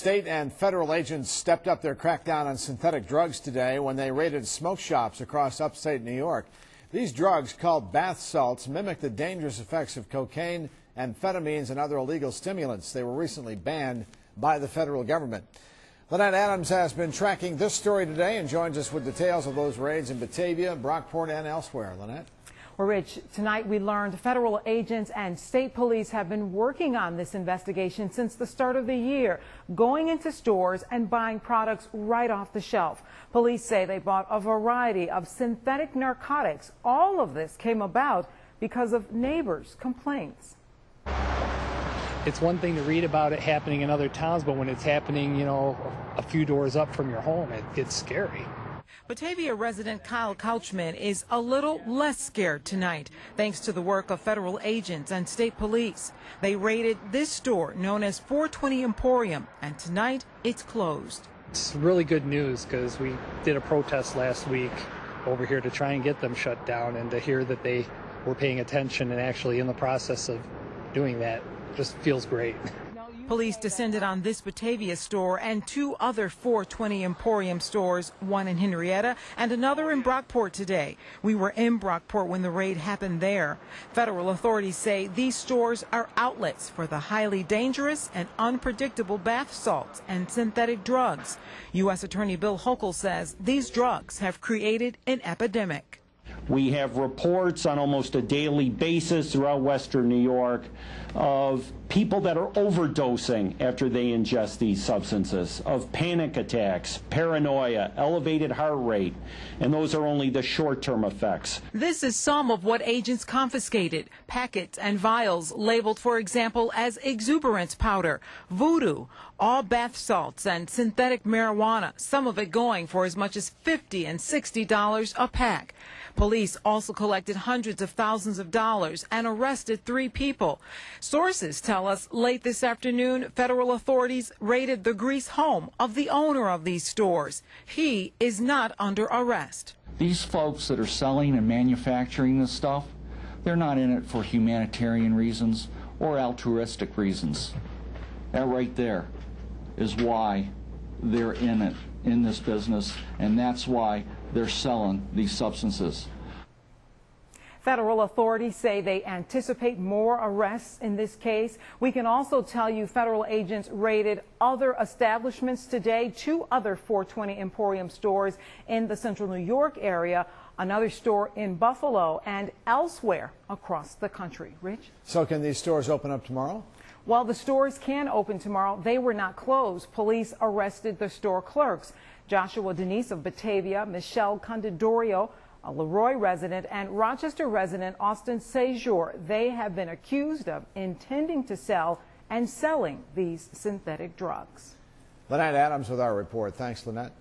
State and federal agents stepped up their crackdown on synthetic drugs today when they raided smoke shops across upstate New York. These drugs, called bath salts, mimic the dangerous effects of cocaine, amphetamines, and other illegal stimulants. They were recently banned by the federal government. Lynette Adams has been tracking this story today and joins us with details of those raids in Batavia, Brockport, and elsewhere. Lynette? Rich, tonight we learned federal agents and state police have been working on this investigation since the start of the year, going into stores and buying products right off the shelf. Police say they bought a variety of synthetic narcotics. All of this came about because of neighbors' complaints. It's one thing to read about it happening in other towns, but when it's happening, you know, a few doors up from your home, it gets scary. Batavia resident Kyle Couchman is a little less scared tonight thanks to the work of federal agents and state police. They raided this store known as 420 Emporium and tonight it's closed. It's really good news because we did a protest last week over here to try and get them shut down and to hear that they were paying attention and actually in the process of doing that just feels great. Police descended on this Batavia store and two other 420 Emporium stores, one in Henrietta and another in Brockport today. We were in Brockport when the raid happened there. Federal authorities say these stores are outlets for the highly dangerous and unpredictable bath salts and synthetic drugs. U.S. Attorney Bill Hochul says these drugs have created an epidemic. We have reports on almost a daily basis throughout Western New York of people that are overdosing after they ingest these substances, of panic attacks, paranoia, elevated heart rate, and those are only the short-term effects. This is some of what agents confiscated. Packets and vials labeled, for example, as exuberance powder, voodoo, all bath salts, and synthetic marijuana, some of it going for as much as 50 and $60 a pack. Police also collected hundreds of thousands of dollars and arrested three people. Sources tell us late this afternoon, federal authorities raided the Greece home of the owner of these stores. He is not under arrest. These folks that are selling and manufacturing this stuff, they're not in it for humanitarian reasons or altruistic reasons. That right there is why they're in it, in this business, and that's why they're selling these substances. Federal authorities say they anticipate more arrests in this case. We can also tell you federal agents raided other establishments today, two other 420 Emporium stores in the central New York area, another store in Buffalo, and elsewhere across the country. Rich? So can these stores open up tomorrow? While the stores can open tomorrow, they were not closed. Police arrested the store clerks. Joshua Denise of Batavia, Michelle Condidorio, a Leroy resident, and Rochester resident Austin Sejour. They have been accused of intending to sell and selling these synthetic drugs. Lynette Adams with our report. Thanks, Lynette.